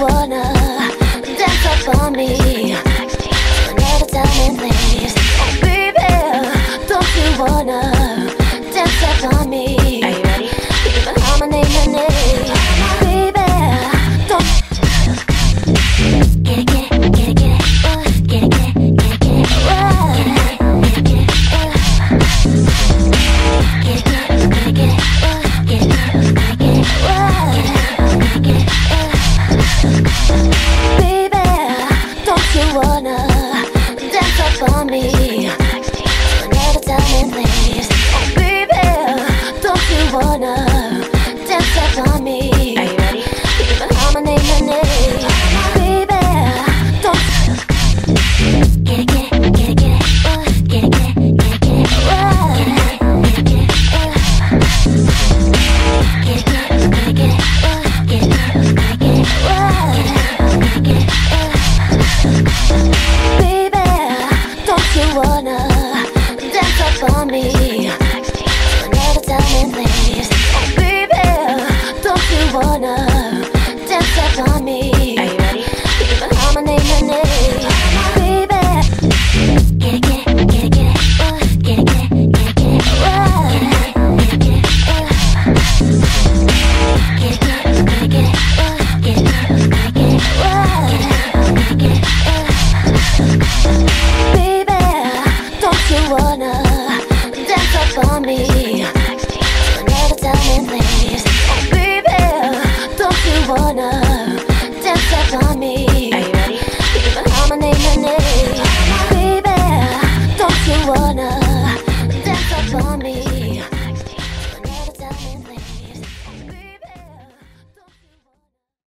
wanna dance up on me. Never tell me please. on me. corner. Baby, don't you wanna dance up on me? Never tell me please. Oh, baby, don't you wanna dance up on me? Are you ready? You can call my name, my name. Baby, don't you wanna?